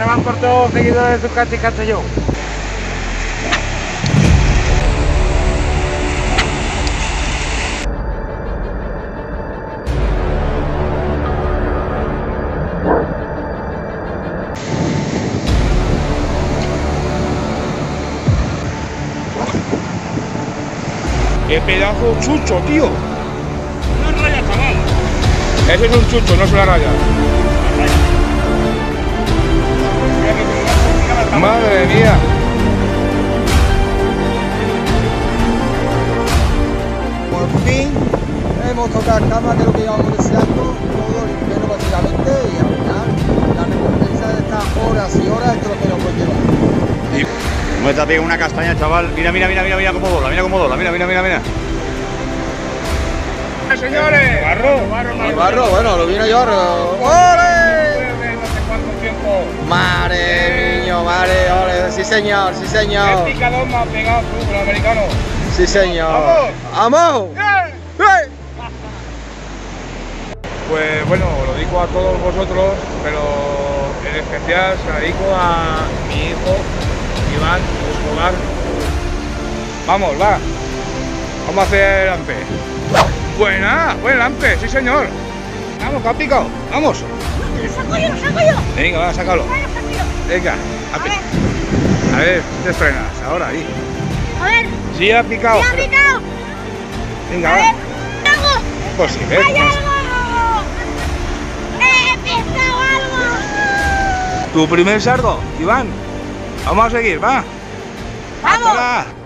Se van por todos seguidores de Ducati Castellón. ¡Qué pedazo chucho, tío! No raya, chaval. Ese es un chucho, no es una raya. Madre mía. Por fin hemos tocado cama de lo que llevamos deseando todo el invierno básicamente y al final la recompensa de estas horas y horas es lo que nos conlleva. Muéstrate una castaña, chaval. Mira, mira, mira, mira, mira cómo dobla, mira cómo dobla, mira, mira, mira, mira. Señores, barro, barro, El barro, bueno, lo vino yo. ¡Ole! Señor, sí señor. ¿Qué picador me ha pegado tú, el americano? Sí señor. ¡Vamos! ¡Eh! Pues bueno, lo digo a todos vosotros, pero en especial se lo dedico a mi hijo, Iván Escobar. Vamos, va. Vamos a hacer ampe. Buena, buen ampe, sí señor. Vamos, que ha picado. Vamos. Lo saco yo, lo saco yo. Venga, va, sácalo. Venga, A ampe. Ver, A ver, te frenas. Ahora, ahí. a ver. Sí, ha picado. ¡Me ha picado! Venga, A ver, algo. Pues sí, ¿ves? ¡Hay algo! ¡He pisado algo! Tu primer sardo, Iván. Vamos a seguir, va. ¡Vamos!